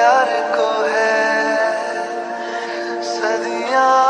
यार को है सदियाँ।